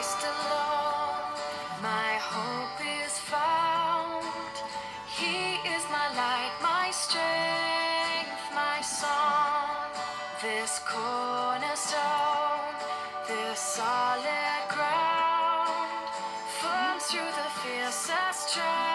Christ alone, my hope is found. He is my light, my strength, my song. This cornerstone, this solid ground, firm through the fiercest trial.